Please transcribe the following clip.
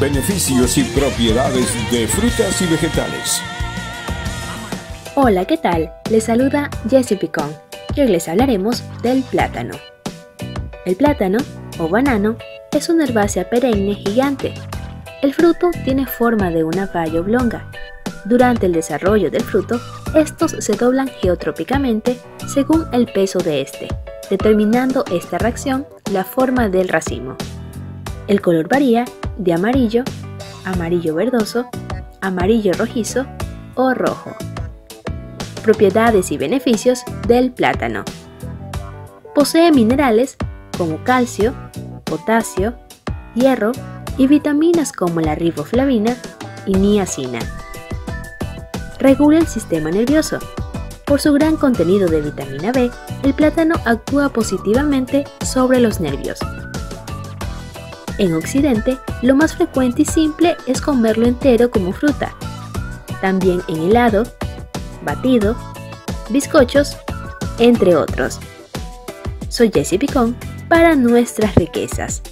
beneficios y propiedades de frutas y vegetales. Hola, ¿qué tal? Les saluda Jessie Picón y hoy les hablaremos del plátano. El plátano, o banano, es una herbácea perenne gigante. El fruto tiene forma de una baya oblonga. Durante el desarrollo del fruto, estos se doblan geotrópicamente según el peso de este, determinando esta reacción la forma del racimo. El color varía de amarillo, amarillo verdoso, amarillo rojizo o rojo. Propiedades y beneficios del plátano. Posee minerales como calcio, potasio, hierro y vitaminas como la riboflavina y niacina. Regula el sistema nervioso. Por su gran contenido de vitamina B, el plátano actúa positivamente sobre los nervios, en Occidente, lo más frecuente y simple es comerlo entero como fruta. También en helado, batido, bizcochos, entre otros. Soy Jessie Picón para nuestras riquezas.